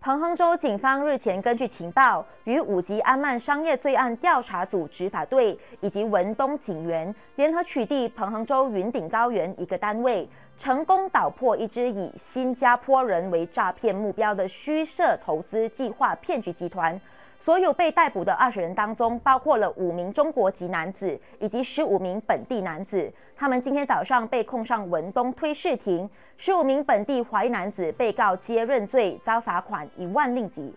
彭亨州警方日前根据情报，与五级安曼商业罪案调查组执法队以及文东警员联合取缔彭亨州云顶高原一个单位，成功捣破一支以新加坡人为诈骗目标的虚设投资计划骗局集团。所有被逮捕的二十人当中，包括了五名中国籍男子以及十五名本地男子。他们今天早上被控上文东推事庭，十五名本地华裔男子被告皆认罪，遭罚款一万令吉。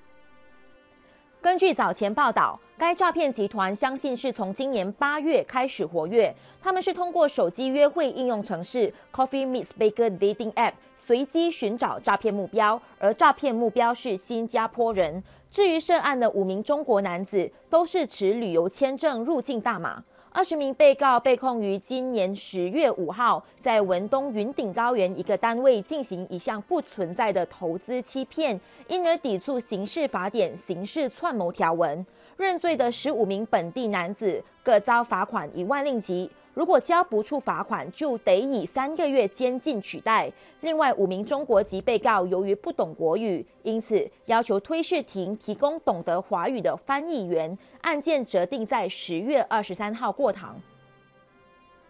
根据早前报道，该诈骗集团相信是从今年八月开始活跃。他们是通过手机约会应用程式 Coffee Meet Baker Dating App 随机寻找诈骗目标，而诈骗目标是新加坡人。至于涉案的五名中国男子，都是持旅游签证入境大马。二十名被告被控于今年十月五号，在文东云顶高原一个单位进行一项不存在的投资欺骗，因而抵触刑事法典刑事串谋条文。认罪的十五名本地男子各遭罚款一万令吉。如果交不出罚款，就得以三个月监禁取代。另外五名中国籍被告由于不懂国语，因此要求推事庭提供懂得华语的翻译员。案件择定在十月二十三号过堂。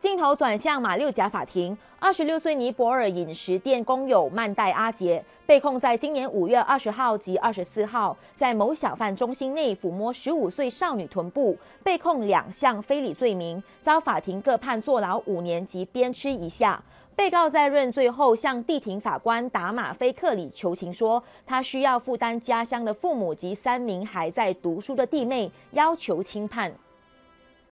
镜头转向马六甲法庭，二十六岁尼泊尔饮食店工友曼代阿杰被控在今年五月二十号及二十四号在某小贩中心内抚摸十五岁少女臀部，被控两项非礼罪名，遭法庭各判坐牢五年及鞭笞一下。被告在认罪后向地庭法官达马菲克里求情说，他需要负担家乡的父母及三名还在读书的弟妹，要求轻判。